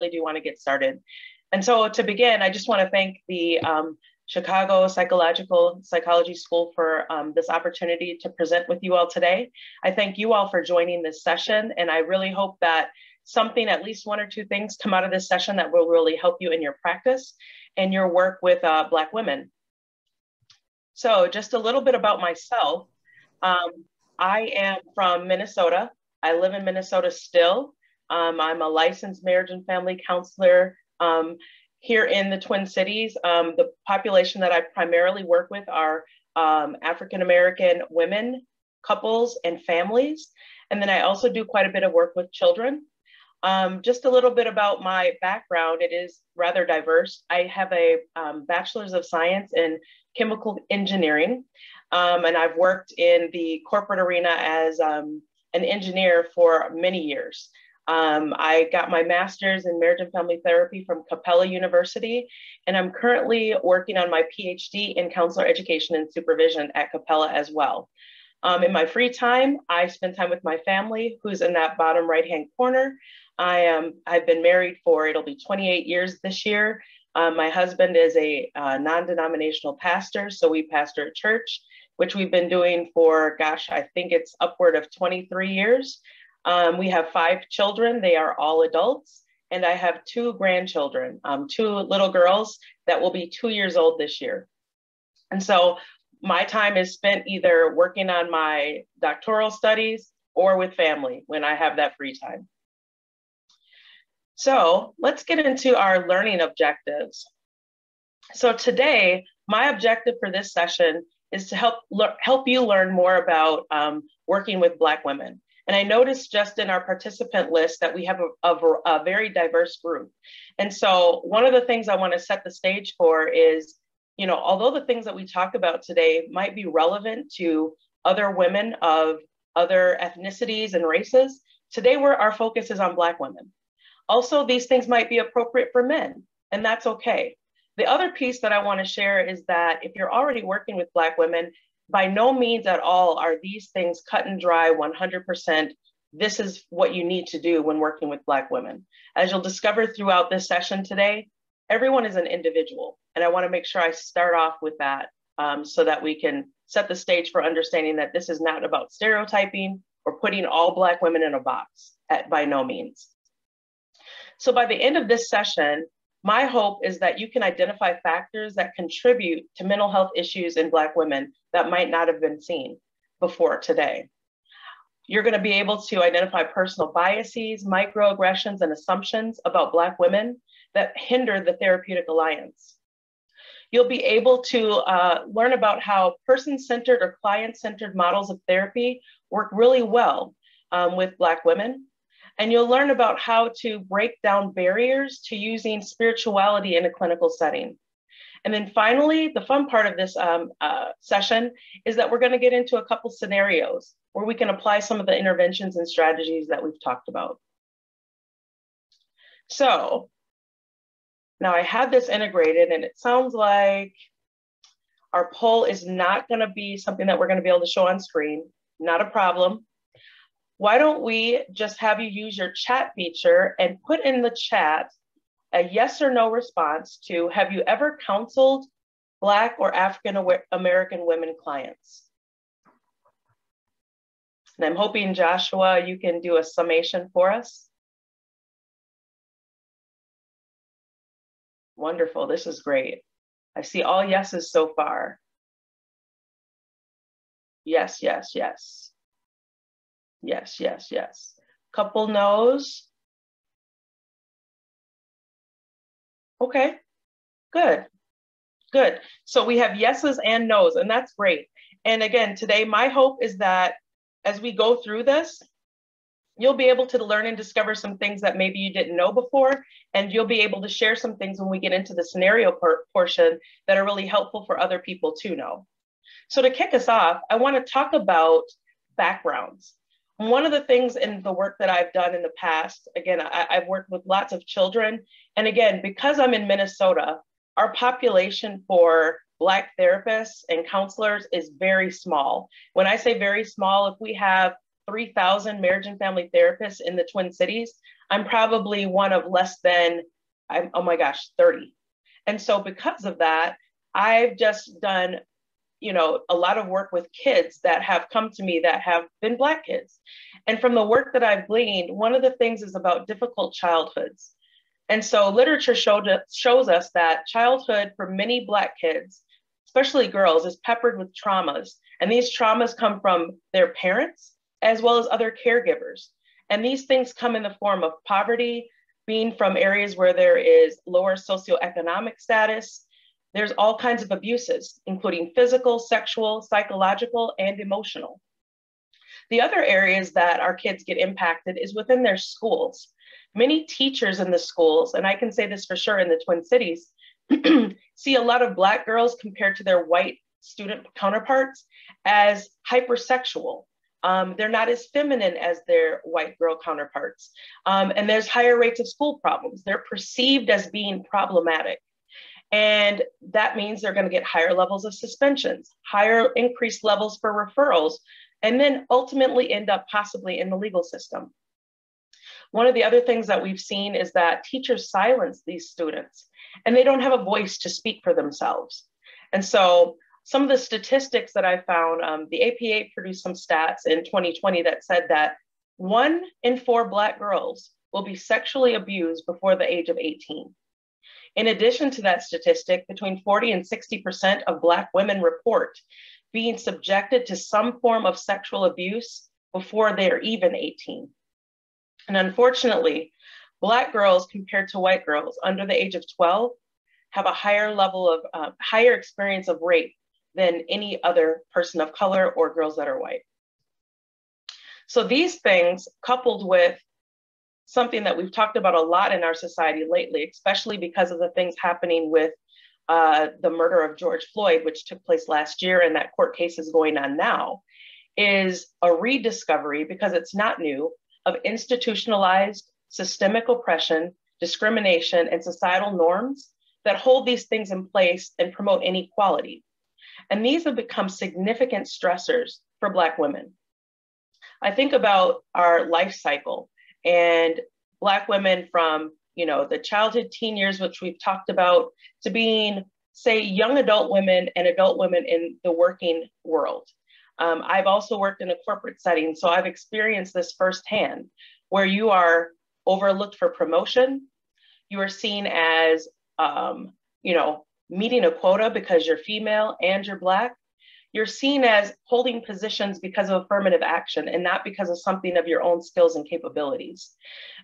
do want to get started. And so to begin, I just want to thank the um, Chicago Psychological Psychology School for um, this opportunity to present with you all today. I thank you all for joining this session, and I really hope that something, at least one or two things come out of this session that will really help you in your practice and your work with uh, Black women. So just a little bit about myself. Um, I am from Minnesota. I live in Minnesota still. Um, I'm a licensed marriage and family counselor um, here in the Twin Cities. Um, the population that I primarily work with are um, African American women, couples, and families. And then I also do quite a bit of work with children. Um, just a little bit about my background. It is rather diverse. I have a um, bachelor's of science in chemical engineering, and I've worked in the corporate arena as an engineer for many years. Um, I got my master's in marriage and family therapy from Capella University, and I'm currently working on my PhD in counselor education and supervision at Capella as well. Um, in my free time, I spend time with my family, who's in that bottom right-hand corner. I am, I've been married for, it'll be 28 years this year. Um, my husband is a uh, non-denominational pastor, so we pastor a church, which we've been doing for, gosh, I think it's upward of 23 years. Um, we have five children, they are all adults, and I have two grandchildren, um, two little girls that will be two years old this year. And so my time is spent either working on my doctoral studies or with family when I have that free time. So let's get into our learning objectives. So today, my objective for this session is to help, help you learn more about um, working with Black women. And I noticed just in our participant list that we have a, a, a very diverse group. And so one of the things I want to set the stage for is, you know, although the things that we talk about today might be relevant to other women of other ethnicities and races, today we're, our focus is on Black women. Also, these things might be appropriate for men, and that's okay. The other piece that I want to share is that if you're already working with Black women, by no means at all are these things cut and dry 100%. This is what you need to do when working with Black women. As you'll discover throughout this session today, everyone is an individual. And I wanna make sure I start off with that um, so that we can set the stage for understanding that this is not about stereotyping or putting all Black women in a box, at, by no means. So by the end of this session, my hope is that you can identify factors that contribute to mental health issues in Black women that might not have been seen before today. You're going to be able to identify personal biases, microaggressions, and assumptions about Black women that hinder the therapeutic alliance. You'll be able to uh, learn about how person-centered or client-centered models of therapy work really well um, with Black women and you'll learn about how to break down barriers to using spirituality in a clinical setting. And then finally, the fun part of this um, uh, session is that we're gonna get into a couple scenarios where we can apply some of the interventions and strategies that we've talked about. So now I have this integrated and it sounds like our poll is not gonna be something that we're gonna be able to show on screen, not a problem why don't we just have you use your chat feature and put in the chat a yes or no response to have you ever counseled Black or African American women clients? And I'm hoping, Joshua, you can do a summation for us. Wonderful, this is great. I see all yeses so far. Yes, yes, yes. Yes, yes, yes. Couple no's. Okay, good, good. So we have yeses and nos, and that's great. And again, today, my hope is that as we go through this, you'll be able to learn and discover some things that maybe you didn't know before, and you'll be able to share some things when we get into the scenario portion that are really helpful for other people to know. So to kick us off, I wanna talk about backgrounds. One of the things in the work that I've done in the past, again, I, have worked with lots of children. And again, because I'm in Minnesota, our population for Black therapists and counselors is very small. When I say very small, if we have 3,000 marriage and family therapists in the Twin Cities, I'm probably one of less than, I'm, oh my gosh, 30. And so because of that, I've just done, you know, a lot of work with kids that have come to me that have been Black kids. And from the work that I've gleaned, one of the things is about difficult childhoods. And so literature showed, shows us that childhood for many Black kids, especially girls, is peppered with traumas. And these traumas come from their parents as well as other caregivers. And these things come in the form of poverty, being from areas where there is lower socioeconomic status. There's all kinds of abuses, including physical, sexual, psychological, and emotional. The other areas that our kids get impacted is within their schools. Many teachers in the schools, and I can say this for sure in the Twin Cities, see a lot of Black girls compared to their white student counterparts as hypersexual. Um, they're not as feminine as their white girl counterparts. Um, and there's higher rates of school problems. They're perceived as being problematic. And that means they're going to get higher levels of suspensions, higher increased levels for referrals, and then ultimately end up possibly in the legal system. One of the other things that we've seen is that teachers silence these students and they don't have a voice to speak for themselves. And so some of the statistics that I found, um, the APA produced some stats in 2020 that said that one in four Black girls will be sexually abused before the age of 18. In addition to that statistic, between 40 and 60% of Black women report being subjected to some form of sexual abuse before they're even 18. And unfortunately, Black girls compared to white girls under the age of 12 have a higher level of, uh, higher experience of rape than any other person of color or girls that are white. So these things coupled with something that we've talked about a lot in our society lately, especially because of the things happening with uh, the murder of George Floyd, which took place last year, and that court case is going on now, is a rediscovery, because it's not new, of institutionalized systemic oppression, discrimination, and societal norms that hold these things in place and promote inequality. And these have become significant stressors for Black women. I think about our life cycle and Black women from you know, the childhood teen years, which we've talked about, to being, say, young adult women and adult women in the working world. Um, I've also worked in a corporate setting, so I've experienced this firsthand, where you are overlooked for promotion, you are seen as, um, you know, meeting a quota because you're female and you're Black, you're seen as holding positions because of affirmative action and not because of something of your own skills and capabilities.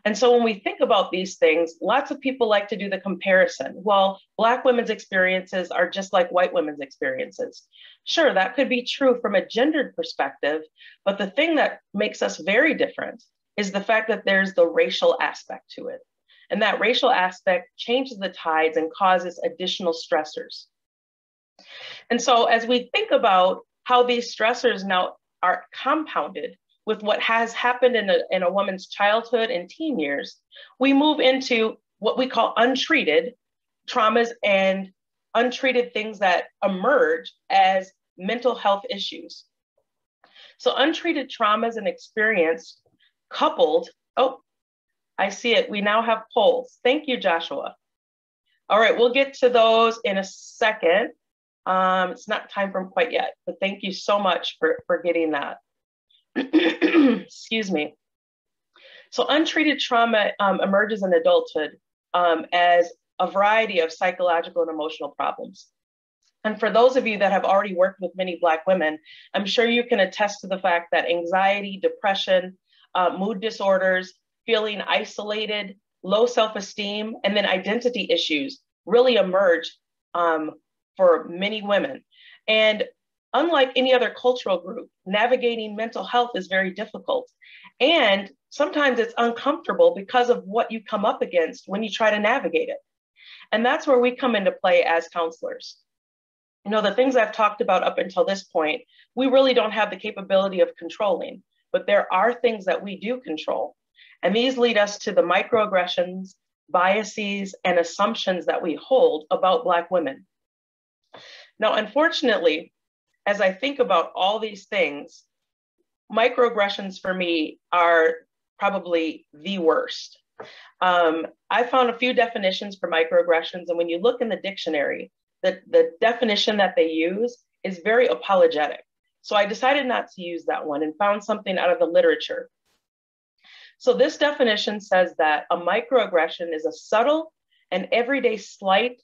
And so when we think about these things, lots of people like to do the comparison. Well, Black women's experiences are just like white women's experiences. Sure, that could be true from a gendered perspective, but the thing that makes us very different is the fact that there's the racial aspect to it. And that racial aspect changes the tides and causes additional stressors. And so as we think about how these stressors now are compounded with what has happened in a, in a woman's childhood and teen years, we move into what we call untreated traumas and untreated things that emerge as mental health issues. So untreated traumas and experience coupled, oh, I see it. We now have polls. Thank you, Joshua. All right, we'll get to those in a second. Um, it's not time for them quite yet, but thank you so much for, for getting that. Excuse me. So untreated trauma um, emerges in adulthood um, as a variety of psychological and emotional problems. And for those of you that have already worked with many Black women, I'm sure you can attest to the fact that anxiety, depression, uh, mood disorders, feeling isolated, low self esteem, and then identity issues really emerge um, for many women. And unlike any other cultural group, navigating mental health is very difficult. And sometimes it's uncomfortable because of what you come up against when you try to navigate it. And that's where we come into play as counselors. You know, the things I've talked about up until this point, we really don't have the capability of controlling, but there are things that we do control. And these lead us to the microaggressions, biases, and assumptions that we hold about Black women. Now, unfortunately, as I think about all these things, microaggressions for me are probably the worst. Um, I found a few definitions for microaggressions, and when you look in the dictionary, the, the definition that they use is very apologetic. So I decided not to use that one and found something out of the literature. So this definition says that a microaggression is a subtle and everyday slight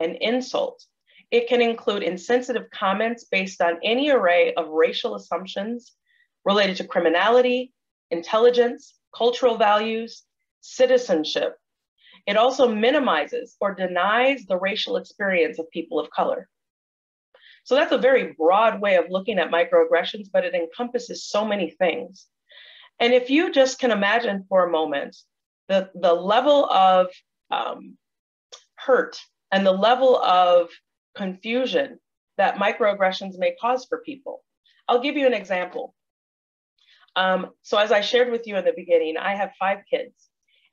and insult. It can include insensitive comments based on any array of racial assumptions related to criminality, intelligence, cultural values, citizenship. It also minimizes or denies the racial experience of people of color. So that's a very broad way of looking at microaggressions, but it encompasses so many things. And if you just can imagine for a moment the, the level of um, hurt and the level of confusion that microaggressions may cause for people. I'll give you an example. Um, so as I shared with you in the beginning, I have five kids.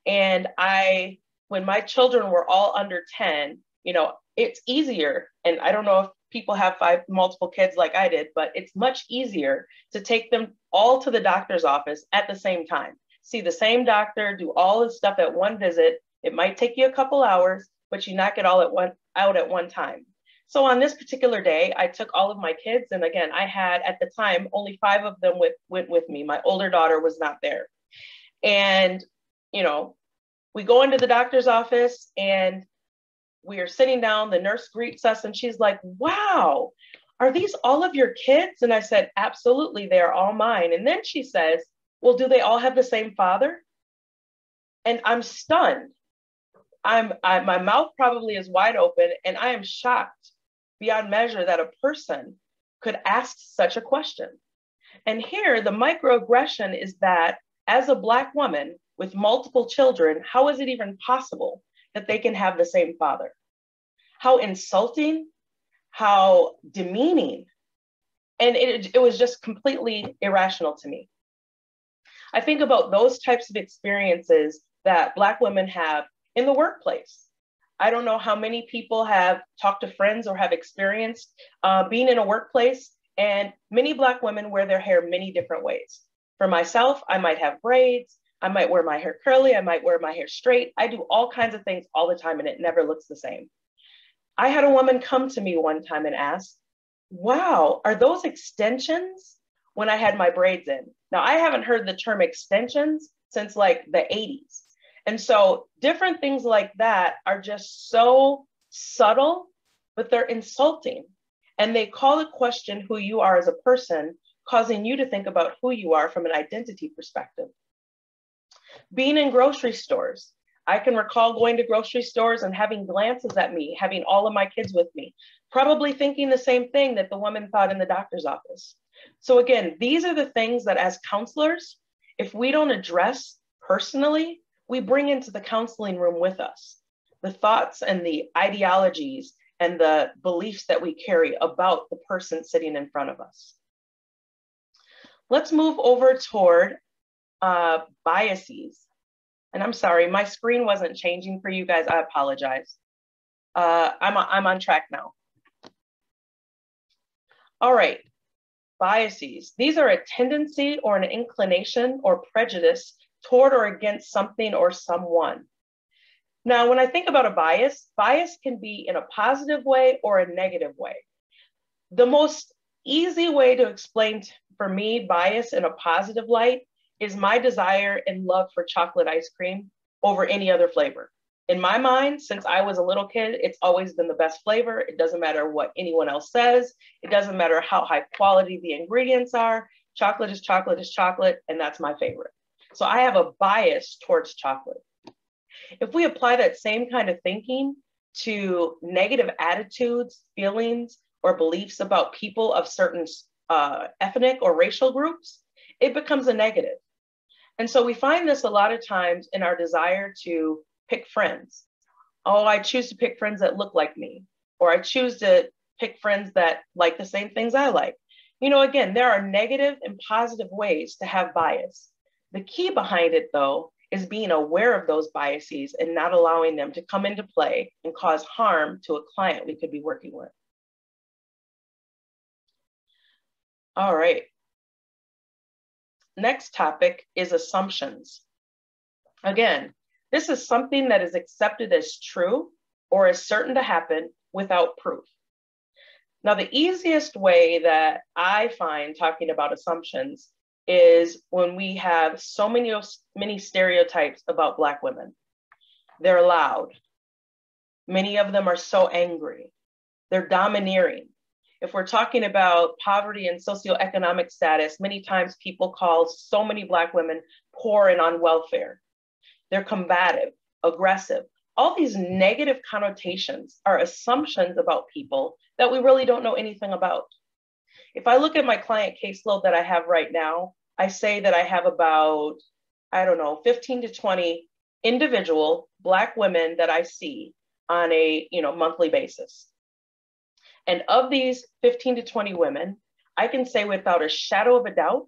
And I, when my children were all under 10, you know, it's easier. And I don't know if people have five multiple kids like I did, but it's much easier to take them all to the doctor's office at the same time. See the same doctor, do all the stuff at one visit. It might take you a couple hours, but you knock it all at one out at one time. So on this particular day, I took all of my kids, and again, I had at the time only five of them with, went with me. My older daughter was not there, and you know, we go into the doctor's office, and we are sitting down, the nurse greets us and she's like, wow, are these all of your kids? And I said, absolutely, they are all mine. And then she says, well, do they all have the same father? And I'm stunned. I'm, I, my mouth probably is wide open and I am shocked beyond measure that a person could ask such a question. And here, the microaggression is that as a Black woman with multiple children, how is it even possible that they can have the same father. How insulting, how demeaning. And it, it was just completely irrational to me. I think about those types of experiences that Black women have in the workplace. I don't know how many people have talked to friends or have experienced uh, being in a workplace, and many Black women wear their hair many different ways. For myself, I might have braids, I might wear my hair curly, I might wear my hair straight. I do all kinds of things all the time and it never looks the same. I had a woman come to me one time and ask, Wow, are those extensions? When I had my braids in. Now, I haven't heard the term extensions since like the 80s. And so, different things like that are just so subtle, but they're insulting. And they call the question who you are as a person, causing you to think about who you are from an identity perspective. Being in grocery stores, I can recall going to grocery stores and having glances at me, having all of my kids with me, probably thinking the same thing that the woman thought in the doctor's office. So, again, these are the things that as counselors, if we don't address personally, we bring into the counseling room with us the thoughts and the ideologies and the beliefs that we carry about the person sitting in front of us. Let's move over toward uh, biases. And I'm sorry, my screen wasn't changing for you guys. I apologize. Uh, I'm, I'm on track now. All right, biases. These are a tendency or an inclination or prejudice toward or against something or someone. Now, when I think about a bias, bias can be in a positive way or a negative way. The most easy way to explain for me bias in a positive light is my desire and love for chocolate ice cream over any other flavor. In my mind, since I was a little kid, it's always been the best flavor. It doesn't matter what anyone else says. It doesn't matter how high quality the ingredients are. Chocolate is chocolate is chocolate, and that's my favorite. So I have a bias towards chocolate. If we apply that same kind of thinking to negative attitudes, feelings, or beliefs about people of certain uh, ethnic or racial groups, it becomes a negative. And so we find this a lot of times in our desire to pick friends. Oh, I choose to pick friends that look like me, or I choose to pick friends that like the same things I like. You know, again, there are negative and positive ways to have bias. The key behind it, though, is being aware of those biases and not allowing them to come into play and cause harm to a client we could be working with. All right, Next topic is assumptions. Again, This is something that is accepted as true or is certain to happen without proof. Now, the easiest way that I find talking about assumptions is when we have so many, many stereotypes about Black women. They're loud. Many of them are so angry. They're domineering. If we're talking about poverty and socioeconomic status, many times people call so many Black women poor and on welfare. They're combative, aggressive. All these negative connotations are assumptions about people that we really don't know anything about. If I look at my client caseload that I have right now, I say that I have about, I don't know, 15 to 20 individual Black women that I see on a you know monthly basis. And of these 15 to 20 women, I can say without a shadow of a doubt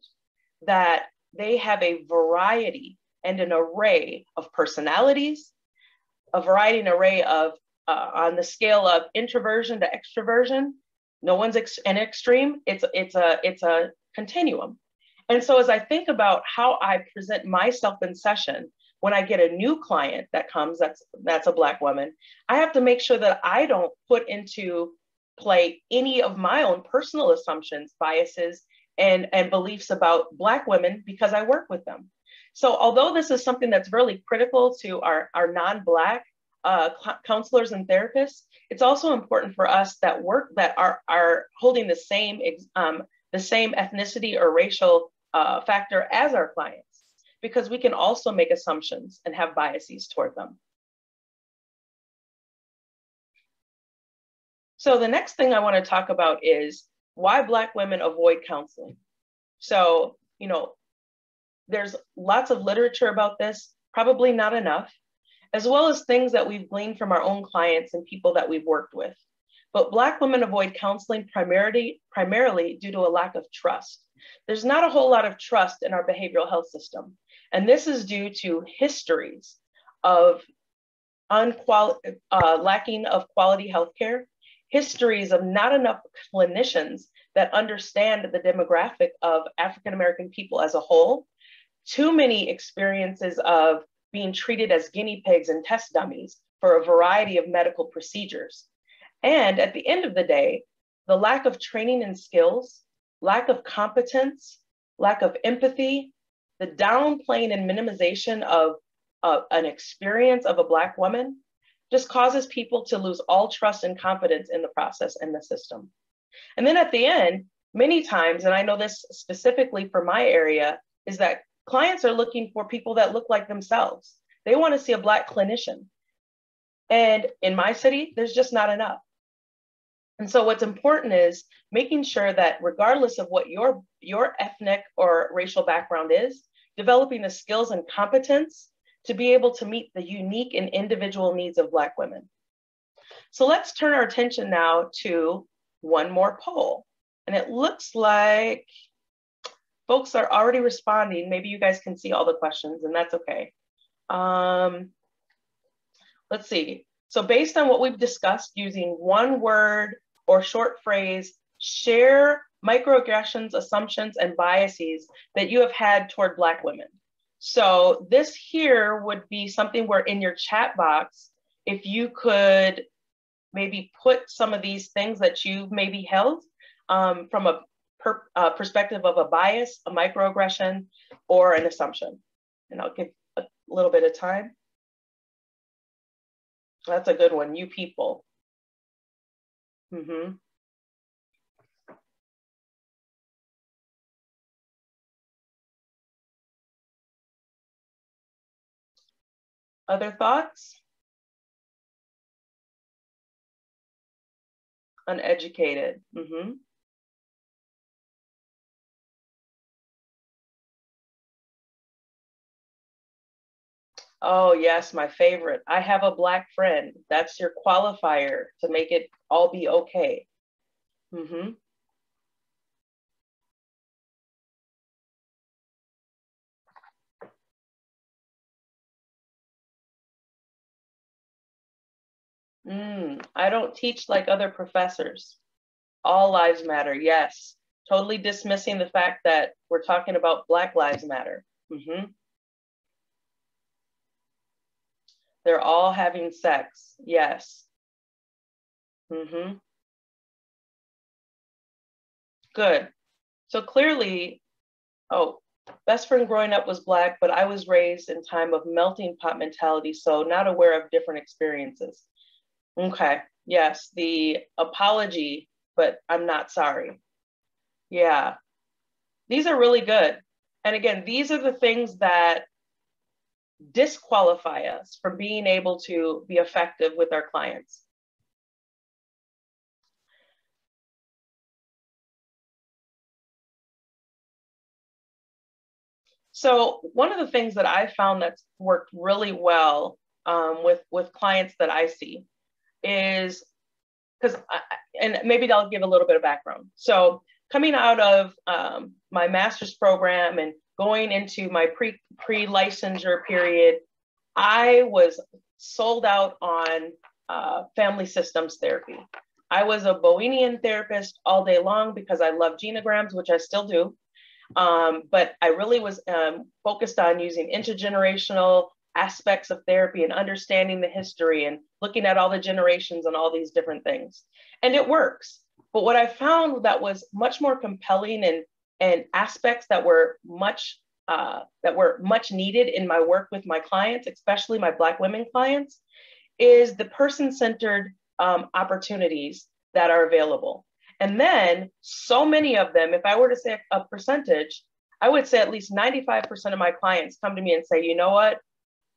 that they have a variety and an array of personalities, a variety and array of, uh, on the scale of introversion to extroversion. No one's ex- an extreme. It's it's a it's a continuum. And so as I think about how I present myself in session, when I get a new client that comes that's that's a black woman, I have to make sure that I don't put into play any of my own personal assumptions, biases, and, and beliefs about Black women because I work with them. So although this is something that's really critical to our, our non-Black uh, counselors and therapists, it's also important for us that work that are, are holding the same, um, the same ethnicity or racial uh, factor as our clients, because we can also make assumptions and have biases toward them. So the next thing I want to talk about is why Black women avoid counseling. So, you know, there's lots of literature about this, probably not enough, as well as things that we've gleaned from our own clients and people that we've worked with. But Black women avoid counseling primarily, primarily due to a lack of trust. There's not a whole lot of trust in our behavioral health system. And this is due to histories of uh, lacking of quality healthcare histories of not enough clinicians that understand the demographic of African American people as a whole, too many experiences of being treated as guinea pigs and test dummies for a variety of medical procedures. And at the end of the day, the lack of training and skills, lack of competence, lack of empathy, the downplaying and minimization of uh, an experience of a Black woman just causes people to lose all trust and confidence in the process and the system. And then at the end, many times, and I know this specifically for my area, is that clients are looking for people that look like themselves. They want to see a Black clinician. And in my city, there's just not enough. And so what's important is making sure that regardless of what your, your ethnic or racial background is, developing the skills and competence to be able to meet the unique and individual needs of Black women. So let's turn our attention now to one more poll. And it looks like folks are already responding. Maybe you guys can see all the questions and that's okay. Um, let's see. So based on what we've discussed using one word or short phrase, share microaggressions, assumptions, and biases that you have had toward Black women. So this here would be something where in your chat box, if you could maybe put some of these things that you've maybe held um, from a per, uh, perspective of a bias, a microaggression, or an assumption. And I'll give a little bit of time. That's a good one, you people. Mm-hmm. Other thoughts? Uneducated. Mm-hmm. Oh, yes, my favorite. I have a black friend. That's your qualifier to make it all be okay. Mm-hmm. Mm, I don't teach like other professors. All lives matter, yes. Totally dismissing the fact that we're talking about Black Lives Matter. Mm-hmm. They're all having sex. Yes. Mm-hmm. Good. So clearly, oh, best friend growing up was black, but I was raised in time of melting pot mentality, so not aware of different experiences. Okay. Yes, the apology, but I'm not sorry. Yeah. These are really good. And again, these are the things that disqualify us from being able to be effective with our clients. So one of the things that I found that's worked really well um, with with clients that I see is because and maybe I'll give a little bit of background. So coming out of um, my master's program and going into my pre pre licensure period, I was sold out on uh, family systems therapy. I was a Bowenian therapist all day long because I love genograms, which I still do. Um, but I really was um, focused on using intergenerational aspects of therapy and understanding the history and looking at all the generations and all these different things. And it works. But what I found that was much more compelling and, and aspects that were much uh, that were much needed in my work with my clients, especially my Black women clients, is the person-centered um, opportunities that are available. And then so many of them, if I were to say a percentage, I would say at least 95% of my clients come to me and say, you know what?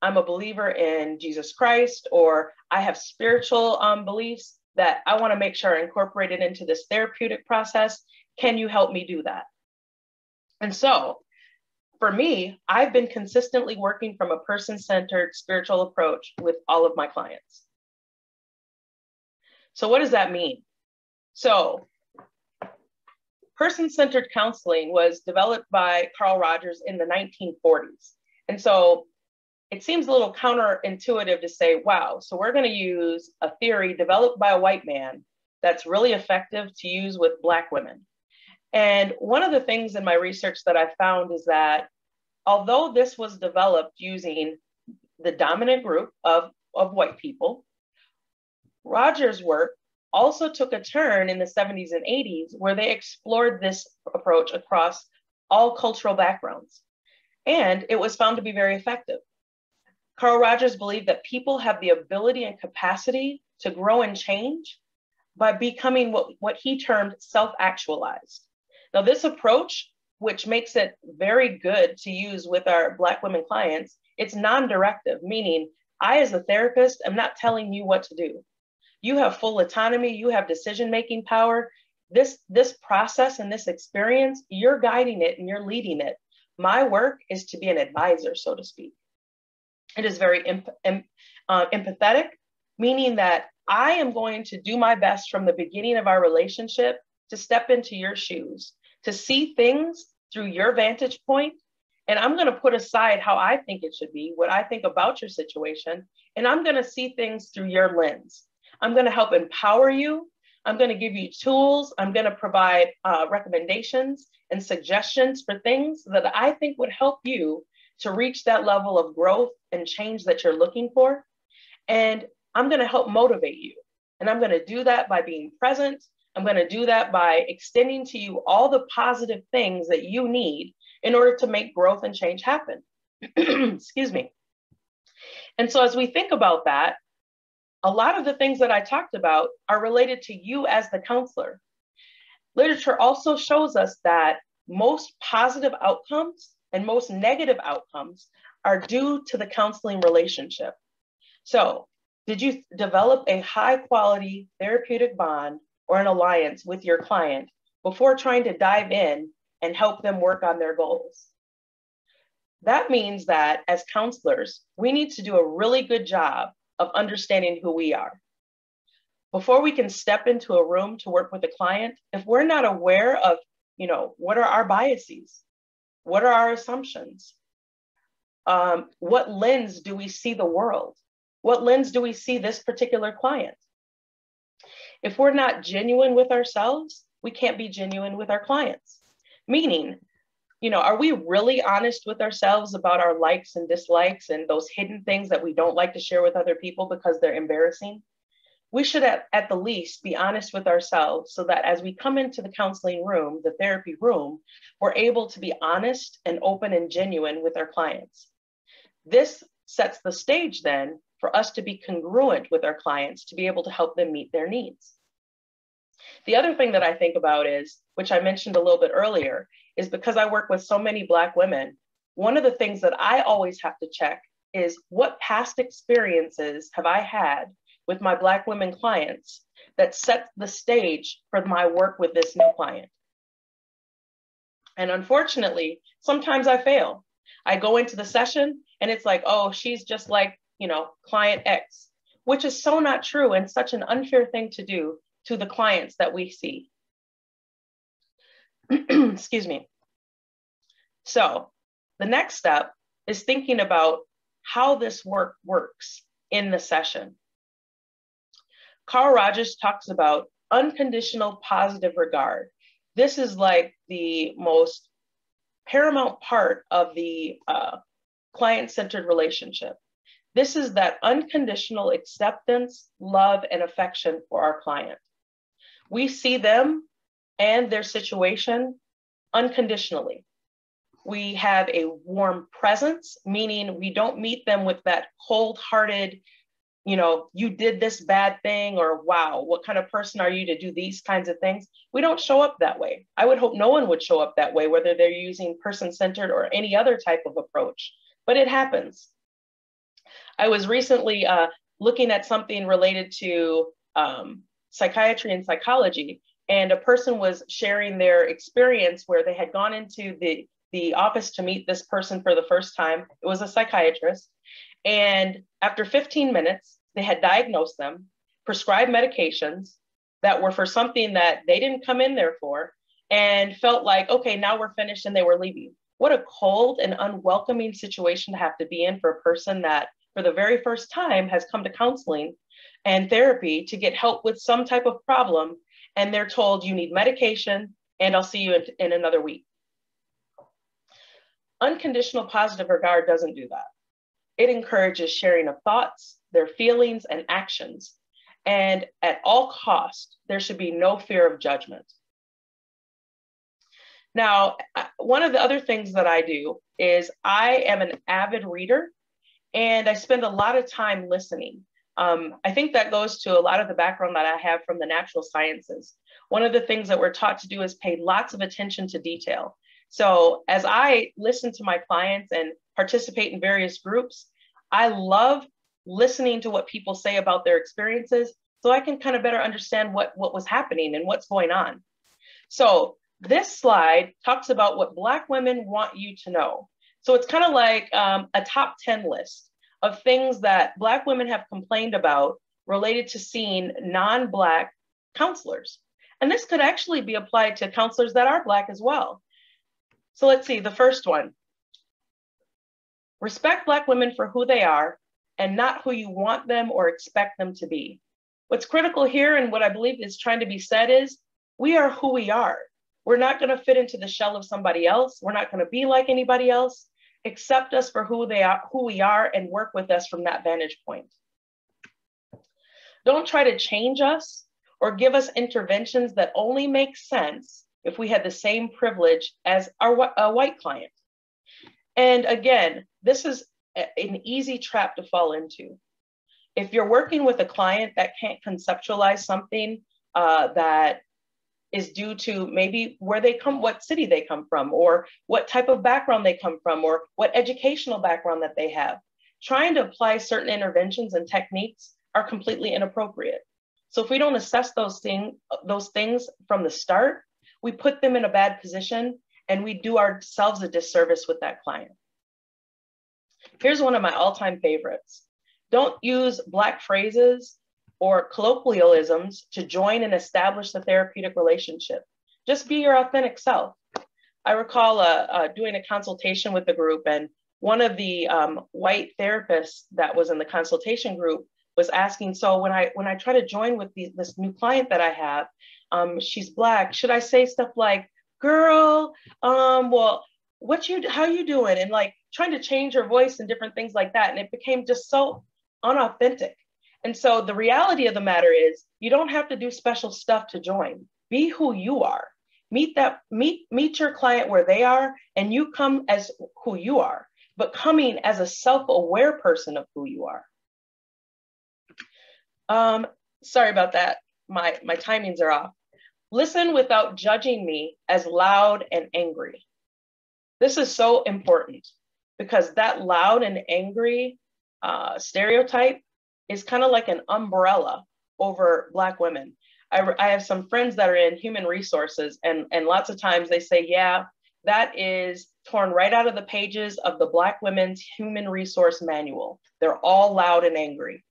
I'm a believer in Jesus Christ, or I have spiritual um, beliefs that I want to make sure are incorporated into this therapeutic process. Can you help me do that? And so for me, I've been consistently working from a person centered spiritual approach with all of my clients. So, what does that mean? So, person centered counseling was developed by Carl Rogers in the 1940s. And so, it seems a little counterintuitive to say, wow, so we're going to use a theory developed by a white man that's really effective to use with Black women. And one of the things in my research that I found is that although this was developed using the dominant group of, of white people, Rogers' work also took a turn in the 70s and 80s where they explored this approach across all cultural backgrounds. And it was found to be very effective. Carl Rogers believed that people have the ability and capacity to grow and change by becoming what, what he termed self actualized. Now, this approach, which makes it very good to use with our Black women clients, it's non directive, meaning I, as a therapist, am not telling you what to do. You have full autonomy, you have decision making power. This, this process and this experience, you're guiding it and you're leading it. My work is to be an advisor, so to speak. It is very uh, empathetic, meaning that I am going to do my best from the beginning of our relationship to step into your shoes, to see things through your vantage point, And I'm going to put aside how I think it should be, what I think about your situation, and I'm going to see things through your lens. I'm going to help empower you. I'm going to give you tools. I'm going to provide uh, recommendations and suggestions for things that I think would help you to reach that level of growth and change that you're looking for. And I'm going to help motivate you. And I'm going to do that by being present. I'm going to do that by extending to you all the positive things that you need in order to make growth and change happen. Excuse me. And so, as we think about that, a lot of the things that I talked about are related to you as the counselor. Literature also shows us that most positive outcomes and most negative outcomes are due to the counseling relationship. So, did you develop a high quality therapeutic bond or an alliance with your client before trying to dive in and help them work on their goals? That means that as counselors, we need to do a really good job of understanding who we are. Before we can step into a room to work with a client, if we're not aware of, you know, what are our biases? What are our assumptions? Um, what lens do we see the world? What lens do we see this particular client? If we're not genuine with ourselves, we can't be genuine with our clients. Meaning, you know, are we really honest with ourselves about our likes and dislikes and those hidden things that we don't like to share with other people because they're embarrassing? We should, at, at the least, be honest with ourselves so that as we come into the counseling room, the therapy room, we're able to be honest and open and genuine with our clients. This sets the stage then for us to be congruent with our clients to be able to help them meet their needs. The other thing that I think about is, which I mentioned a little bit earlier, is because I work with so many Black women, one of the things that I always have to check is what past experiences have I had with my Black women clients that set the stage for my work with this new client. And unfortunately, sometimes I fail. I go into the session and it's like, oh, she's just like, you know, client X, which is so not true and such an unfair thing to do to the clients that we see. Excuse me. So the next step is thinking about how this work works in the session. Carl Rogers talks about unconditional positive regard. This is like the most paramount part of the uh, client-centered relationship. This is that unconditional acceptance, love, and affection for our client. We see them and their situation unconditionally. We have a warm presence, meaning we don't meet them with that cold hearted, you know, you did this bad thing, or wow, what kind of person are you to do these kinds of things? We don't show up that way. I would hope no one would show up that way, whether they're using person centered or any other type of approach, but it happens. I was recently uh, looking at something related to um, psychiatry and psychology, and a person was sharing their experience where they had gone into the the office to meet this person for the first time. It was a psychiatrist. And after 15 minutes, they had diagnosed them, prescribed medications that were for something that they didn't come in there for, and felt like, okay, now we're finished, and they were leaving. What a cold and unwelcoming situation to have to be in for a person that, for the very first time, has come to counseling and therapy to get help with some type of problem. And they're told you need medication and I'll see you in, in another week. Unconditional positive regard doesn't do that. It encourages sharing of thoughts, their feelings, and actions. And at all cost, there should be no fear of judgment. Now, one of the other things that I do is I am an avid reader and I spend a lot of time listening. Um, I think that goes to a lot of the background that I have from the natural sciences. One of the things that we're taught to do is pay lots of attention to detail. So as I listen to my clients and participate in various groups, I love listening to what people say about their experiences so I can kind of better understand what, what was happening and what's going on. So this slide talks about what Black women want you to know. So it's kind of like um, a top 10 list of things that Black women have complained about related to seeing non Black counselors. And this could actually be applied to counselors that are Black as well. So let's see, the first one respect Black women for who they are and not who you want them or expect them to be. What's critical here, and what I believe is trying to be said, is we are who we are. We're not going to fit into the shell of somebody else. We're not going to be like anybody else accept us for who they are, who we are, and work with us from that vantage point. Don't try to change us or give us interventions that only make sense if we had the same privilege as our a white client. And again, this is an easy trap to fall into. If you're working with a client that can't conceptualize something uh, that is due to maybe where they come, what city they come from, or what type of background they come from, or what educational background that they have. Trying to apply certain interventions and techniques are completely inappropriate. So if we don't assess those, thing, those things from the start, we put them in a bad position and we do ourselves a disservice with that client. Here's one of my all-time favorites. Don't use Black phrases or colloquialisms to join and establish the therapeutic relationship. Just be your authentic self. I recall uh, uh, doing a consultation with the group, and one of the um, white therapists that was in the consultation group was asking, "So when I when I try to join with the, this new client that I have, um, she's black. Should I say stuff like, "Girl, um, well, what you how you doing and like trying to change her voice and different things like that and it became just so unauthentic and so the reality of the matter is you don't have to do special stuff to join. Be who you are. Meet that meet meet your client where they are and you come as who you are but coming as a self-aware person of who you are. Um sorry about that. My my timings are off. Listen without judging me as loud and angry. This is so important because that loud and angry uh, stereotype is kind of like an umbrella over Black women. I, I have some friends that are in human resources, and, and lots of times they say, yeah, that is torn right out of the pages of the Black Women's Human Resource Manual. They're all loud and angry,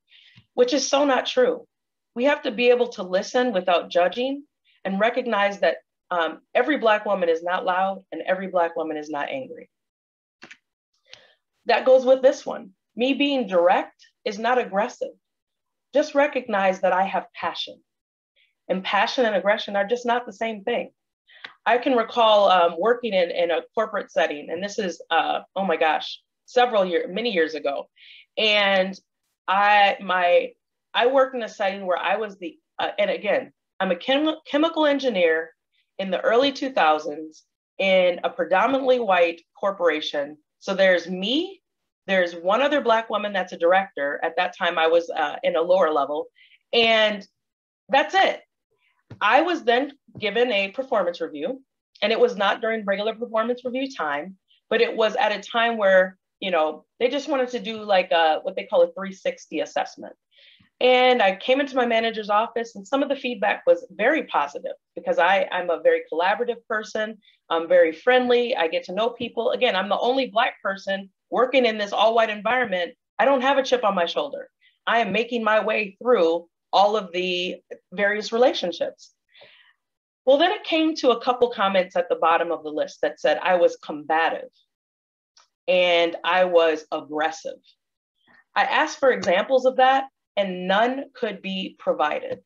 which is so not true. We have to be able to listen without judging and recognize that um, every Black woman is not loud and every Black woman is not angry. That goes with this one. Me being direct is not aggressive. Just recognize that I have passion. And passion and aggression are just not the same thing. I can recall um, working in, in a corporate setting, and this is, uh, oh my gosh, several years, many years ago. And I, my, I worked in a setting where I was the, uh, and again, I'm a chem- chemical engineer in the early 2000s in a predominantly white corporation. So there's me, there's one other Black woman that's a director. At that time, I was uh, in a lower level, and that's it. I was then given a performance review, and it was not during regular performance review time, but it was at a time where, you know, they just wanted to do like a, what they call a 360 assessment. And I came into my manager's office, and some of the feedback was very positive because I, I'm a very collaborative person. I'm very friendly. I get to know people. Again, I'm the only Black person working in this all white environment. I don't have a chip on my shoulder. I am making my way through all of the various relationships. Well, then it came to a couple comments at the bottom of the list that said I was combative and I was aggressive. I asked for examples of that, and none could be provided.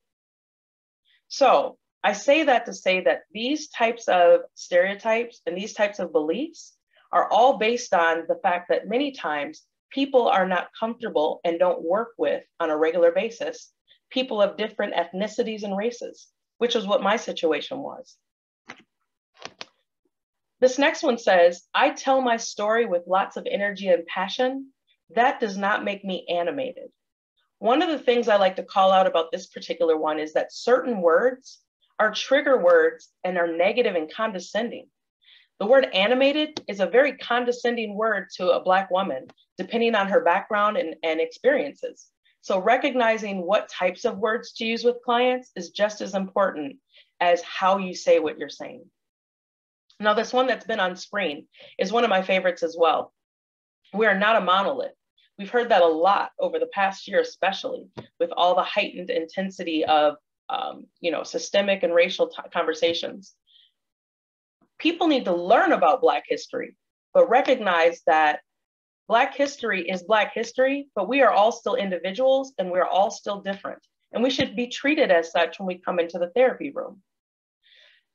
So I say that to say that these types of stereotypes and these types of beliefs are all based on the fact that many times people are not comfortable and don't work with on a regular basis people of different ethnicities and races, which is what my situation was. This next one says, I tell my story with lots of energy and passion. That does not make me animated. One of the things I like to call out about this particular one is that certain words are trigger words and are negative and condescending. The word animated is a very condescending word to a Black woman, depending on her background and, and experiences. So recognizing what types of words to use with clients is just as important as how you say what you're saying. Now, this one that's been on screen is one of my favorites as well. We are not a monolith. We've heard that a lot over the past year, especially with all the heightened intensity of, um, you know, systemic and racial conversations. People need to learn about Black history, but recognize that Black history is Black history, but we are all still individuals and we're all still different. And we should be treated as such when we come into the therapy room.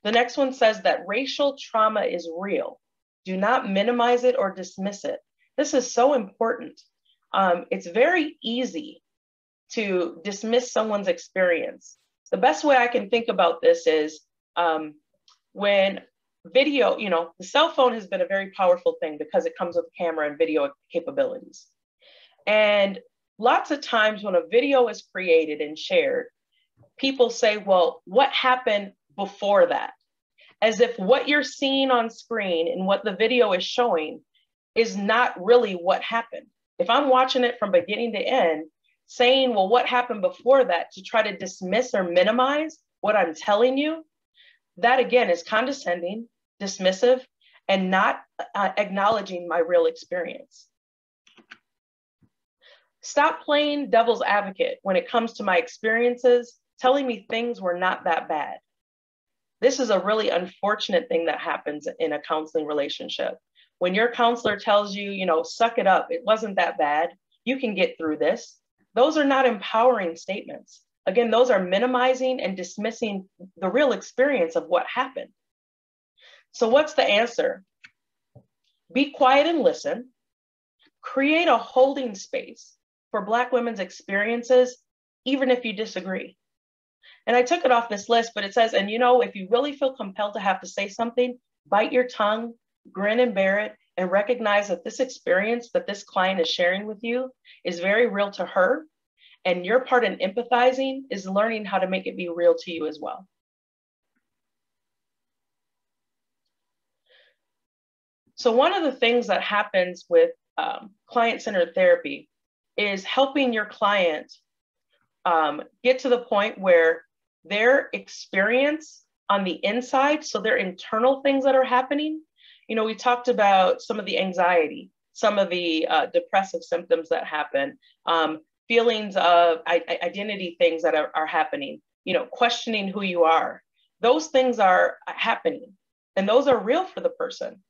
The next one says that racial trauma is real. Do not minimize it or dismiss it. This is so important um, it's very easy to dismiss someone's experience. The best way I can think about this is um, when video, you know, the cell phone has been a very powerful thing because it comes with camera and video capabilities. And lots of times when a video is created and shared, people say, well, what happened before that? As if what you're seeing on screen and what the video is showing is not really what happened. If I'm watching it from beginning to end, saying, well, what happened before that to try to dismiss or minimize what I'm telling you, that again is condescending, dismissive, and not uh, acknowledging my real experience. Stop playing devil's advocate when it comes to my experiences, telling me things were not that bad. This is a really unfortunate thing that happens in a counseling relationship when your counselor tells you, you know, suck it up, it wasn't that bad, you can get through this, those are not empowering statements. Again, those are minimizing and dismissing the real experience of what happened. So, what's the answer? Be quiet and listen. Create a holding space for Black women's experiences, even if you disagree. And I took it off this list, but it says, and you know, if you really feel compelled to have to say something, bite your tongue, grin and bear it, and recognize that this experience that this client is sharing with you is very real to her. And your part in empathizing is learning how to make it be real to you as well. So, one of the things that happens with um, client centered therapy is helping your client um, get to the point where their experience on the inside, so their internal things that are happening, you know, we talked about some of the anxiety, some of the uh, depressive symptoms that happen, um, feelings of identity things that are, are happening, you know, questioning who you are. Those things are happening and those are real for the person.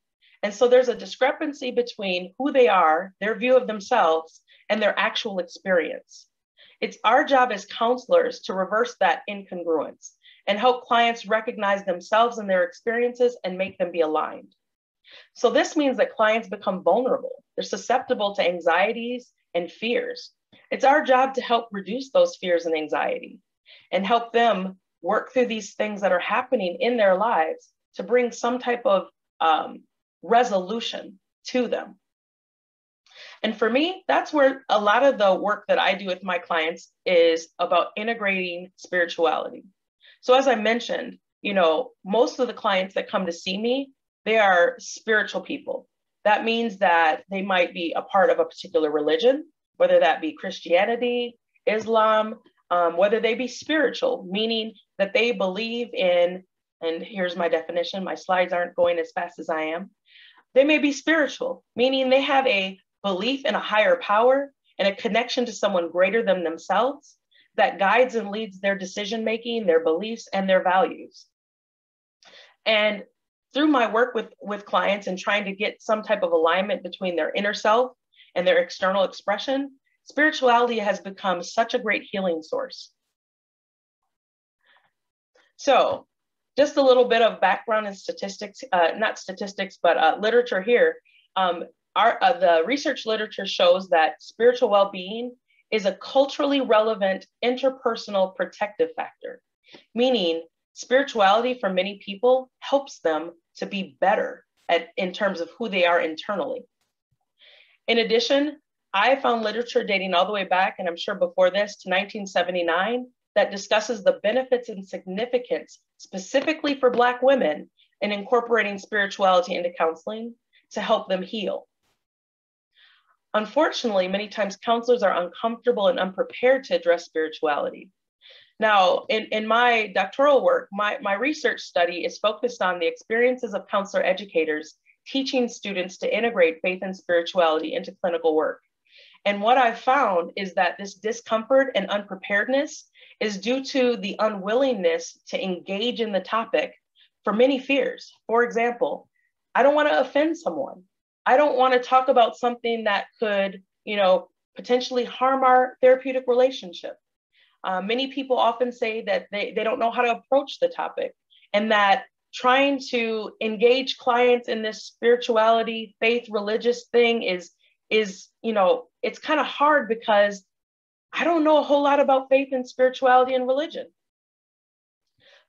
And so there's a discrepancy between who they are, their view of themselves, and their actual experience. It's our job as counselors to reverse that incongruence and help clients recognize themselves and their experiences and make them be aligned. So, this means that clients become vulnerable, they're susceptible to anxieties and fears. It's our job to help reduce those fears and anxiety and help them work through these things that are happening in their lives to bring some type of um, resolution to them. And for me, that's where a lot of the work that I do with my clients is about integrating spirituality. So, as I mentioned, you know, most of the clients that come to see me, they are spiritual people. That means that they might be a part of a particular religion, whether that be Christianity, Islam, um, whether they be spiritual, meaning that they believe in, and here's my definition, my slides aren't going as fast as I am. They may be spiritual, meaning they have a belief in a higher power and a connection to someone greater than themselves that guides and leads their decision making, their beliefs, and their values. And through my work with, with clients and trying to get some type of alignment between their inner self and their external expression, spirituality has become such a great healing source. So, just a little bit of background and statistics, uh, not statistics, but uh, literature here. Um, our, uh, the research literature shows that spiritual well-being is a culturally relevant interpersonal protective factor, meaning spirituality for many people helps them to be better at, in terms of who they are internally. In addition, I found literature dating all the way back, and I'm sure before this, to 1979 that discusses the benefits and significance specifically for Black women in incorporating spirituality into counseling to help them heal. Unfortunately, many times counselors are uncomfortable and unprepared to address spirituality. Now, in, in my doctoral work, my, my research study is focused on the experiences of counselor educators teaching students to integrate faith and spirituality into clinical work. And what I've found is that this discomfort and unpreparedness is due to the unwillingness to engage in the topic for many fears. For example, I don't want to offend someone. I don't want to talk about something that could, you know, potentially harm our therapeutic relationship. Uh, many people often say that they, they don't know how to approach the topic and that trying to engage clients in this spirituality, faith, religious thing is, is, you know, it's kind of hard because I don't know a whole lot about faith and spirituality and religion.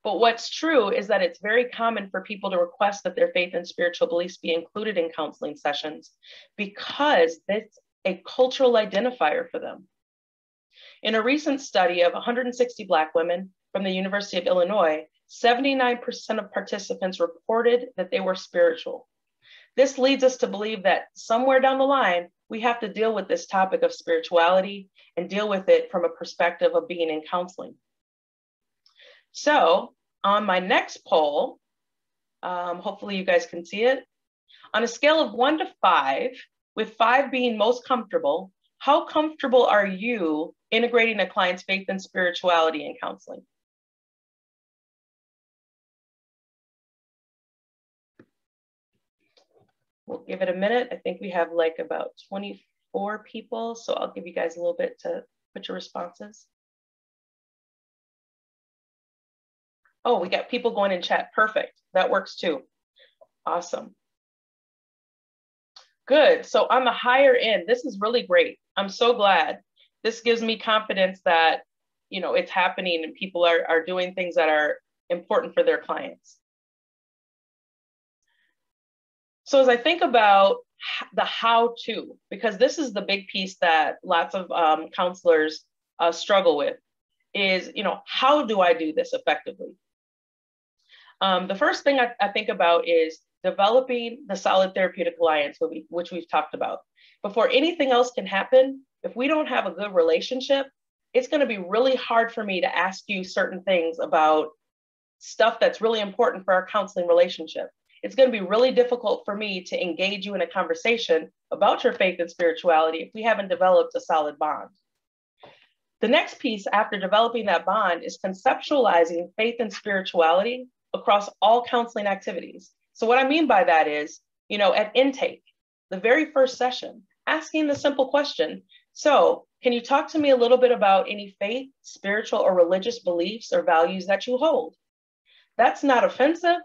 But what's true is that it's very common for people to request that their faith and spiritual beliefs be included in counseling sessions because it's a cultural identifier for them. In a recent study of 160 Black women from the University of Illinois, 79% of participants reported that they were spiritual. This leads us to believe that somewhere down the line, we have to deal with this topic of spirituality and deal with it from a perspective of being in counseling. So on my next poll, um, hopefully you guys can see it. On a scale of one to five, with five being most comfortable, how comfortable are you integrating a client's faith and spirituality in counseling? We'll give it a minute. I think we have like about 24 people, so I'll give you guys a little bit to put your responses. Oh, we got people going in chat. Perfect. That works too. Awesome. Good. So on the higher end, this is really great. I'm so glad. This gives me confidence that, you know, it's happening and people are, are doing things that are important for their clients. So as I think about the how to, because this is the big piece that lots of um, counselors uh, struggle with, is, you know, how do I do this effectively? Um, the first thing I, I, think about is developing the solid therapeutic alliance, which we've talked about. Before anything else can happen, if we don't have a good relationship, it's going to be really hard for me to ask you certain things about stuff that's really important for our counseling relationship. It's going to be really difficult for me to engage you in a conversation about your faith and spirituality if we haven't developed a solid bond. The next piece after developing that bond is conceptualizing faith and spirituality across all counseling activities. So, what I mean by that is, you know, at intake, the very first session, asking the simple question So, can you talk to me a little bit about any faith, spiritual, or religious beliefs or values that you hold? That's not offensive.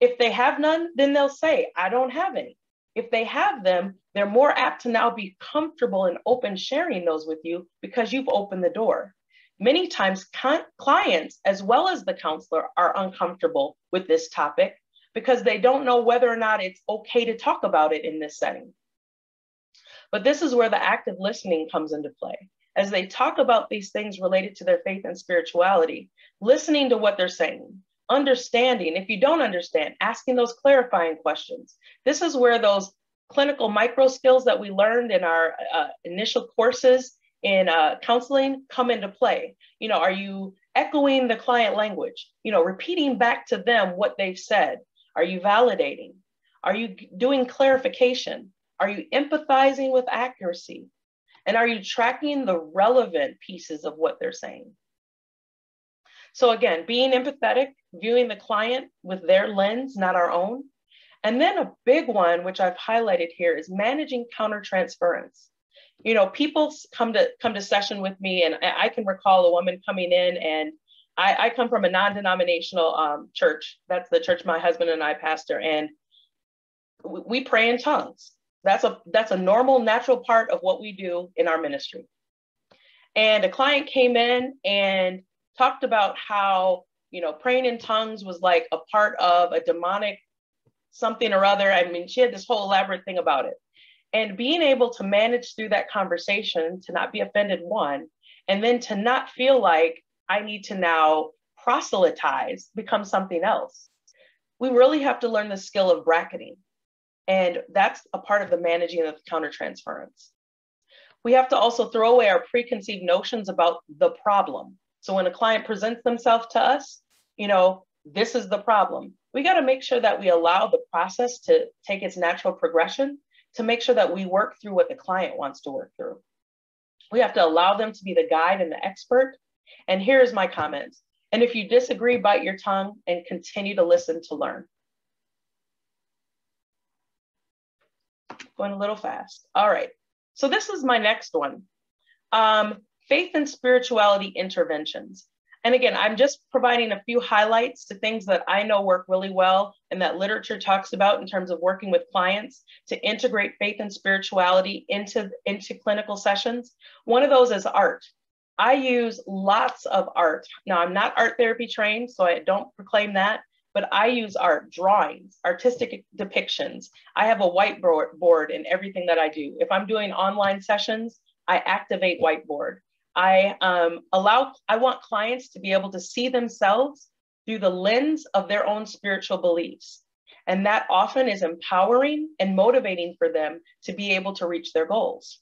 If they have none, then they'll say, I don't have any. If they have them, they're more apt to now be comfortable and open sharing those with you because you've opened the door. Many times, clients, as well as the counselor, are uncomfortable with this topic because they don't know whether or not it's okay to talk about it in this setting. But this is where the active listening comes into play. As they talk about these things related to their faith and spirituality, listening to what they're saying, understanding. If you don't understand, asking those clarifying questions. This is where those clinical micro skills that we learned in our uh, initial courses in uh, counseling come into play. You know, are you echoing the client language? You know, repeating back to them what they've said. Are you validating? Are you doing clarification? Are you empathizing with accuracy? And are you tracking the relevant pieces of what they're saying? So, again, being empathetic, viewing the client with their lens, not our own. And then a big one, which I've highlighted here, is managing countertransference. You know, people come to come to session with me, and I can recall a woman coming in and I, I come from a non-denominational um, church. That's the church my husband and I pastor, and we, we pray in tongues. That's a that's a normal, natural part of what we do in our ministry. And a client came in and talked about how you know praying in tongues was like a part of a demonic something or other. I mean, she had this whole elaborate thing about it. And being able to manage through that conversation, to not be offended, one, and then to not feel like I need to now proselytize, become something else. We really have to learn the skill of bracketing. And that's a part of the managing of countertransference. We have to also throw away our preconceived notions about the problem. So when a client presents themselves to us, you know, this is the problem. We got to make sure that we allow the process to take its natural progression to make sure that we work through what the client wants to work through. We have to allow them to be the guide and the expert and here's my comments. And if you disagree, bite your tongue and continue to listen to learn. Going a little fast. All right. So this is my next one. Um, faith and spirituality interventions. And again, I'm just providing a few highlights to things that I know work really well and that literature talks about in terms of working with clients to integrate faith and spirituality into, into clinical sessions. One of those is art. I use lots of art. Now, I'm not art therapy trained, so I don't proclaim that, but I use art, drawings, artistic depictions. I have a whiteboard board in everything that I do. If I'm doing online sessions, I activate whiteboard. I um, allow, I want clients to be able to see themselves through the lens of their own spiritual beliefs. And that often is empowering and motivating for them to be able to reach their goals.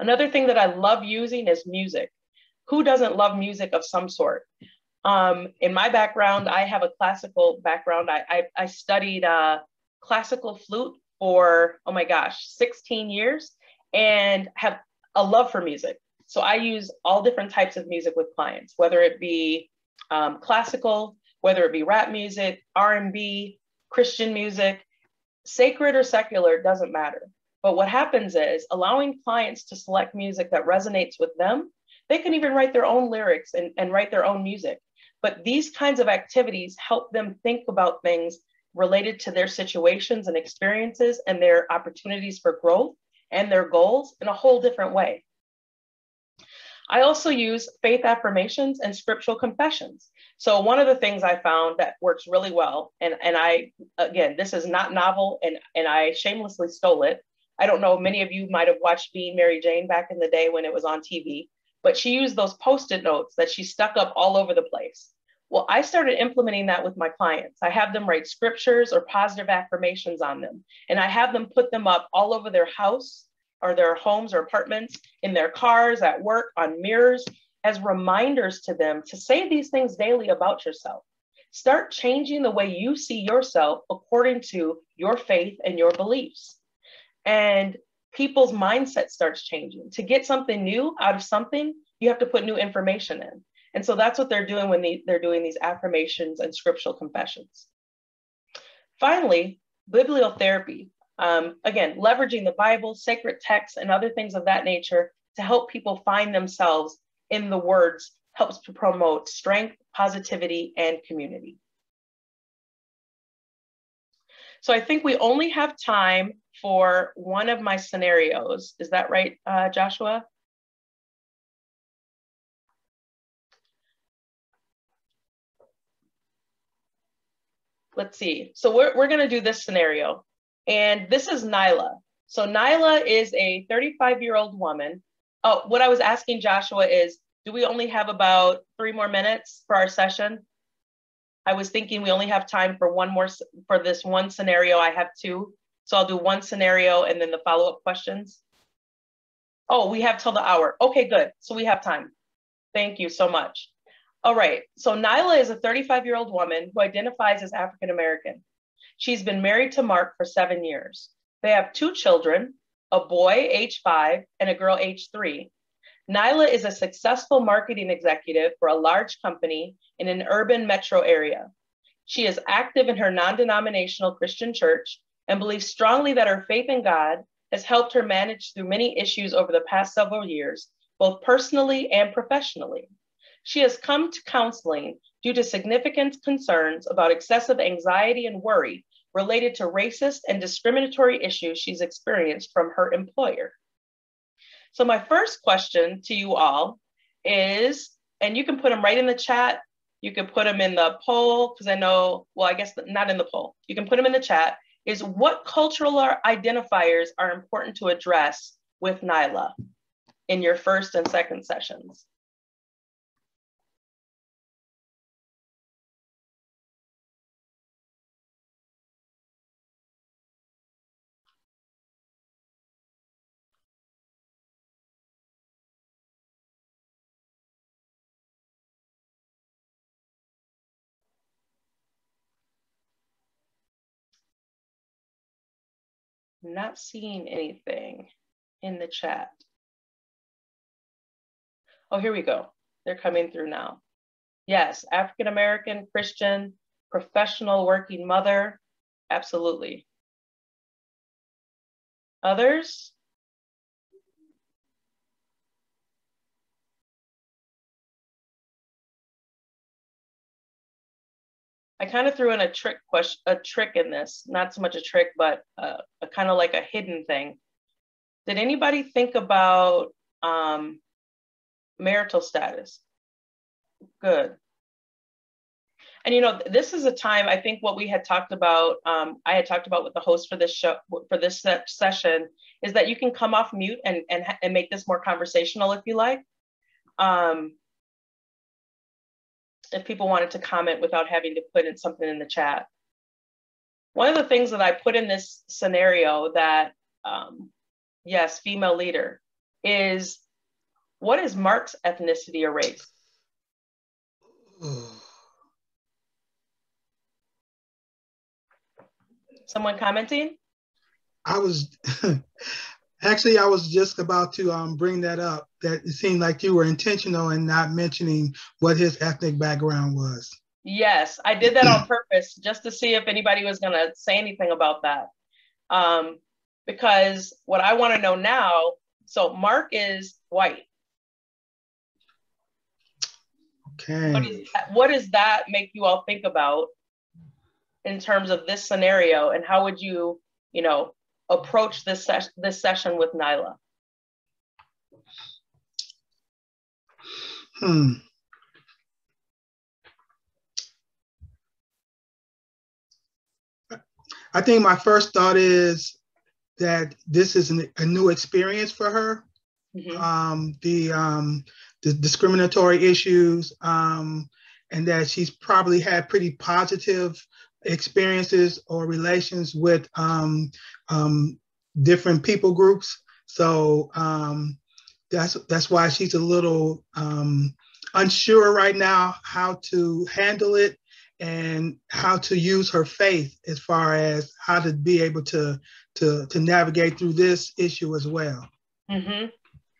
Another thing that I love using is music. Who doesn't love music of some sort? Um, in my background, I have a classical background. I, I, I studied uh, classical flute for, oh my gosh, 16 years and have a love for music. So I use all different types of music with clients, whether it be um, classical, whether it be rap music, R&B, Christian music, sacred or secular, doesn't matter. But what happens is allowing clients to select music that resonates with them, they can even write their own lyrics and, and write their own music. But these kinds of activities help them think about things related to their situations and experiences and their opportunities for growth and their goals in a whole different way. I also use faith affirmations and scriptural confessions. So one of the things I found that works really well, and, and I, again, this is not novel and, and I shamelessly stole it. I don't know, many of you might have watched Being Mary Jane back in the day when it was on TV, but she used those post-it notes that she stuck up all over the place. Well, I started implementing that with my clients. I have them write scriptures or positive affirmations on them, and I have them put them up all over their house or their homes or apartments, in their cars, at work, on mirrors, as reminders to them to say these things daily about yourself. Start changing the way you see yourself according to your faith and your beliefs. And people's mindset starts changing. To get something new out of something, you have to put new information in. And so that's what they're doing when they, they're doing these affirmations and scriptural confessions. Finally, bibliotherapy. Um, again, leveraging the Bible, sacred texts, and other things of that nature to help people find themselves in the words helps to promote strength, positivity, and community. So I think we only have time for one of my scenarios. Is that right, uh, Joshua? Let's see. So we're, we're going to do this scenario. And this is Nyla. So Nyla is a 35 year old woman. Oh, what I was asking Joshua is, do we only have about three more minutes for our session? I was thinking we only have time for one more, for this one scenario. I have two. So I'll do one scenario and then the follow-up questions. Oh, we have till the hour. Okay, good. So we have time. Thank you so much. All right. So Nyla is a 35 year old woman who identifies as African American. She's been married to Mark for seven years. They have two children, a boy age five and a girl age three. Nyla is a successful marketing executive for a large company in an urban metro area. She is active in her non denominational Christian church and believes strongly that her faith in God has helped her manage through many issues over the past several years, both personally and professionally. She has come to counseling due to significant concerns about excessive anxiety and worry related to racist and discriminatory issues she's experienced from her employer. So, my first question to you all is, and you can put them right in the chat, you can put them in the poll, because I know, well, I guess not in the poll, you can put them in the chat, is what cultural identifiers are important to address with Nyla in your first and second sessions? Not seeing anything in the chat. Oh, here we go. They're coming through now. Yes, African American, Christian, professional working mother. Absolutely. Others? I kind of threw in a trick question, a trick in this, not so much a trick, but a, a kind of like a hidden thing. Did anybody think about um, marital status? Good. And you know, this is a time I think what we had talked about. Um, I had talked about with the host for this show for this session is that you can come off mute and and and make this more conversational if you like. Um, if people wanted to comment without having to put in something in the chat. One of the things that I put in this scenario that, um, yes, female leader, is what is Mark's ethnicity or race? Someone commenting? I was Actually, I was just about to um, bring that up. That it seemed like you were intentional in not mentioning what his ethnic background was. Yes, I did that on purpose just to see if anybody was going to say anything about that. Um, because what I want to know now so Mark is white. Okay. What, is that, what does that make you all think about? in terms of this scenario and how would you, you know, approach this, ses- this session with Nyla? Hmm. I think my first thought is that this is an, a new experience for her. Mm-hmm. Um, the um, the discriminatory issues, um, and that she's probably had pretty positive experiences or relations with um, different people groups. So um, that's that's why she's a little um, unsure right now how to handle it and how to use her faith as far as how to be able to to to navigate through this issue as well. Mm-hmm.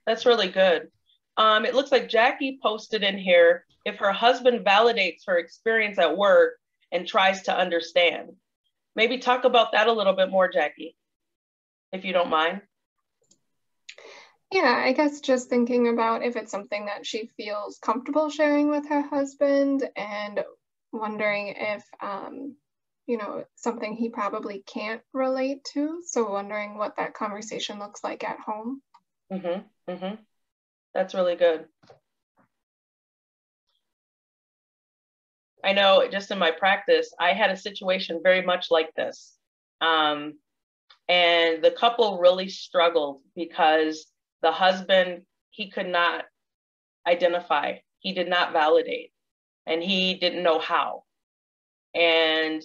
That's really good. Um, it looks like Jackie posted in here if her husband validates her experience at work and tries to understand. Maybe talk about that a little bit more, Jackie, if you don't mind. Yeah, I guess just thinking about if it's something that she feels comfortable sharing with her husband and wondering if, um, you know, something he probably can't relate to. So wondering what that conversation looks like at home. Mm-hmm, mm-hmm. That's really good. I know just in my practice, I had a situation very much like this. Um, and the couple really struggled because the husband, he could not identify, he did not validate, and he didn't know how. And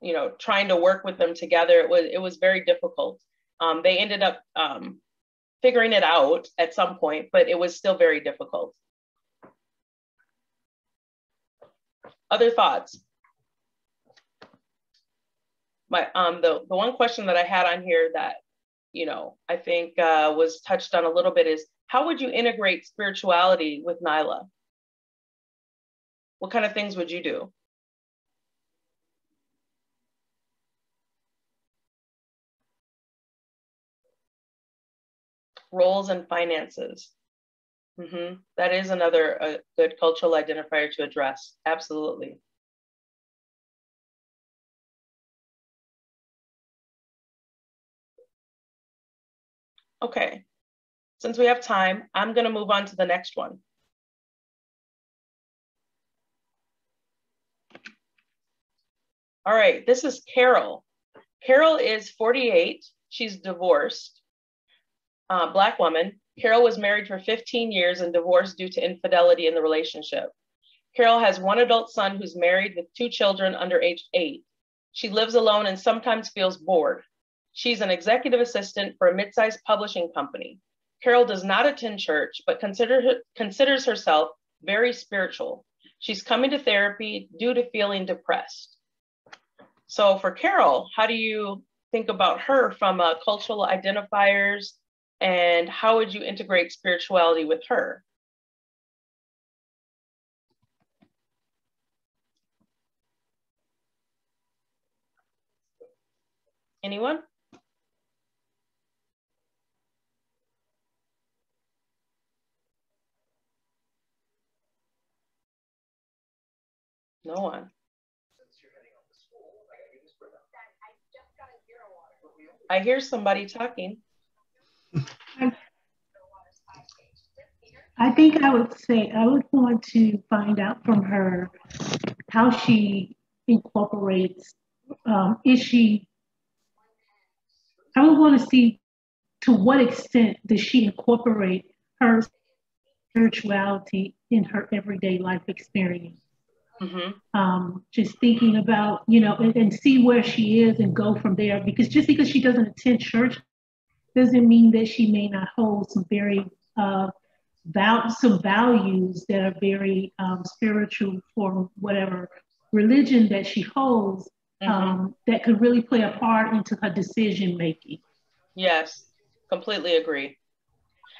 you know, trying to work with them together, it was it was very difficult. Um, they ended up um, figuring it out at some point, but it was still very difficult. Other thoughts? My um the the one question that I had on here that you know, I think uh, was touched on a little bit is how would you integrate spirituality with Nyla? What kind of things would you do? Roles and finances. Mm-hmm. That is another uh, good cultural identifier to address. Absolutely. Okay, since we have time, I'm gonna move on to the next one. All right, this is Carol. Carol is 48, she's divorced, uh, Black woman. Carol was married for 15 years and divorced due to infidelity in the relationship. Carol has one adult son who's married with two children under age eight. She lives alone and sometimes feels bored. She's an executive assistant for a mid-sized publishing company. Carol does not attend church, but consider, considers herself very spiritual. She's coming to therapy due to feeling depressed. So for Carol, how do you think about her from uh, cultural identifiers and how would you integrate spirituality with her? Anyone? No one. I hear somebody talking. I think I would say I would want to find out from her how she incorporates. Um, is she? I would want to see to what extent does she incorporate her spirituality in her everyday life experience. Mm-hmm. Um, just thinking about, you know, and, and, see where she is and go from there. Because just because she doesn't attend church doesn't mean that she may not hold some very uh, val- some values that are very um, spiritual for whatever religion that she holds mm-hmm. um, that could really play a part into her decision making. Yes, completely agree.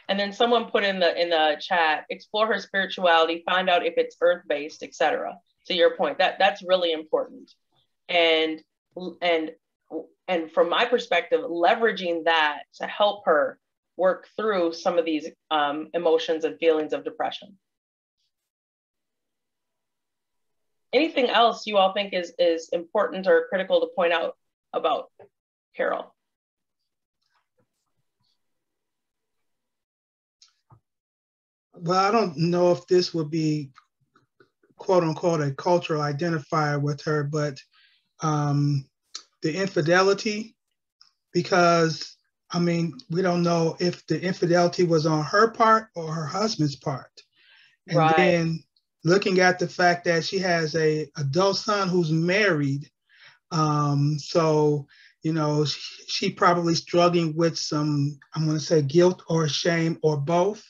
And then someone put in the in the chat, explore her spirituality, find out if it's earth based, etc to your point that that's really important. And and and from my perspective leveraging that to help her work through some of these um, emotions and feelings of depression. Anything else you all think is, is important or critical to point out about Carol? Well, I don't know if this would be quote unquote a cultural identifier with her, but um, the infidelity, because I mean, we don't know if the infidelity was on her part or her husband's part. And right. then looking at the fact that she has a adult son who's married, um, so you know she, she probably struggling with some I'm going to say guilt or shame or both.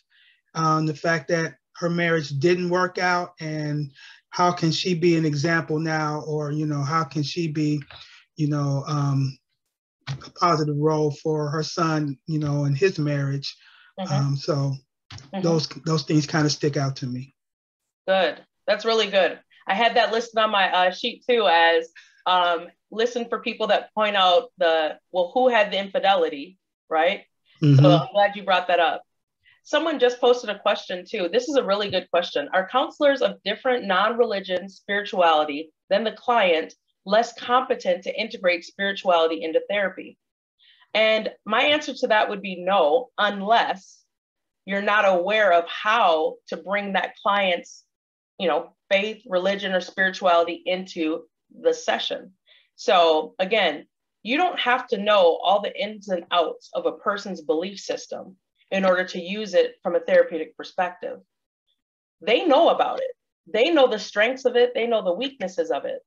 Um, the fact that her marriage didn't work out and how can she be an example now? Or you know how can she be you know um, a positive role for her son you know in his marriage? Mm-hmm. um, so mm-hmm. those those things kind of stick out to me. Good. That's really good. I had that listed on my uh, sheet too as um, listen for people that point out the well who had the infidelity right? Mm-hmm. so i'm glad you brought that up Someone just posted a question too. This is a really good question. Are counselors of different non religion spirituality than the client less competent to integrate spirituality into therapy? And my answer to that would be no, unless you're not aware of how to bring that client's, you know, faith, religion, or spirituality into the session. So again, you don't have to know all the ins and outs of a person's belief system in order to use it from a therapeutic perspective. They know about it. They know the strengths of it. They know the weaknesses of it.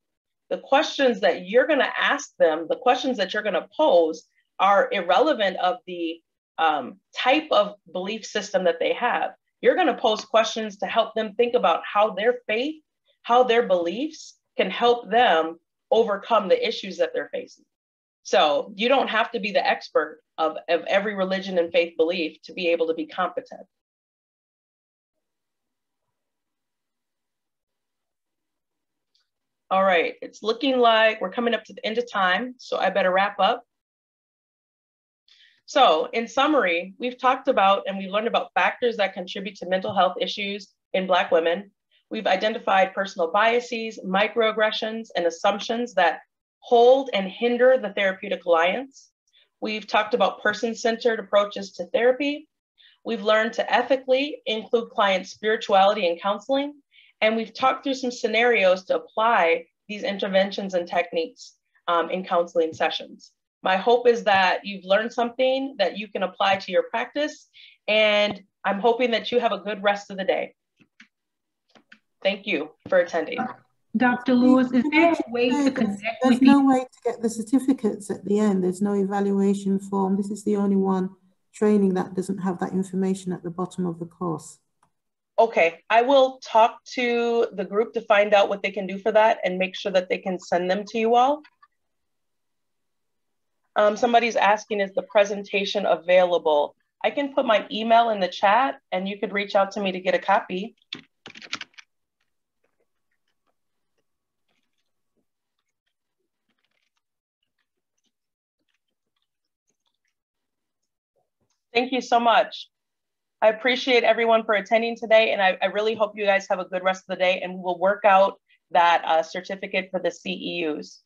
The questions that you're going to ask them, the questions that you're going to pose are irrelevant of the um, type of belief system that they have. You're going to pose questions to help them think about how their faith, how their beliefs can help them overcome the issues that they're facing. So you don't have to be the expert of, of every religion and faith belief to be able to be competent. All right, it's looking like we're coming up to the end of time, so I better wrap up. So in summary, we've talked about and we've learned about factors that contribute to mental health issues in Black women. We've identified personal biases, microaggressions, and assumptions that hold and hinder the therapeutic alliance. We've talked about person-centered approaches to therapy. We've learned to ethically include client spirituality in counseling. And we've talked through some scenarios to apply these interventions and techniques um, in counseling sessions. My hope is that you've learned something that you can apply to your practice. And I'm hoping that you have a good rest of the day. Thank you for attending. Dr. Lewis, is there a way to connect There's no way to get the certificates at the end. There's no evaluation form. This is the only one training that doesn't have that information at the bottom of the course. Okay, I will talk to the group to find out what they can do for that and make sure that they can send them to you all. Um, somebody's asking, is the presentation available? I can put my email in the chat and you could reach out to me to get a copy. Thank you so much. I appreciate everyone for attending today, and I, I, really hope you guys have a good rest of the day, and we'll work out that uh, certificate for the CEUs.